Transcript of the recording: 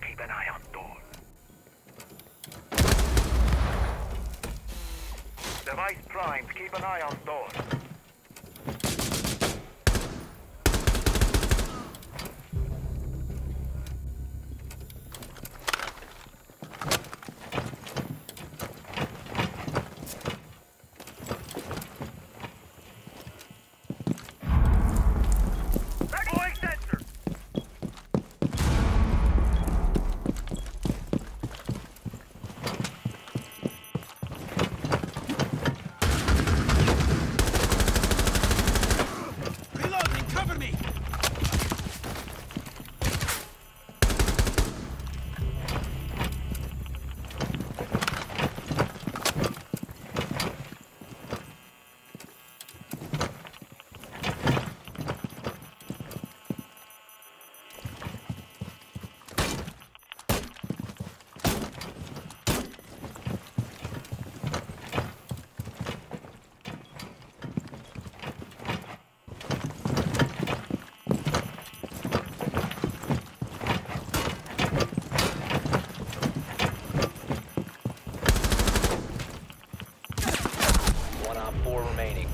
keep an eye on. Device primed, keep an eye on door. remaining.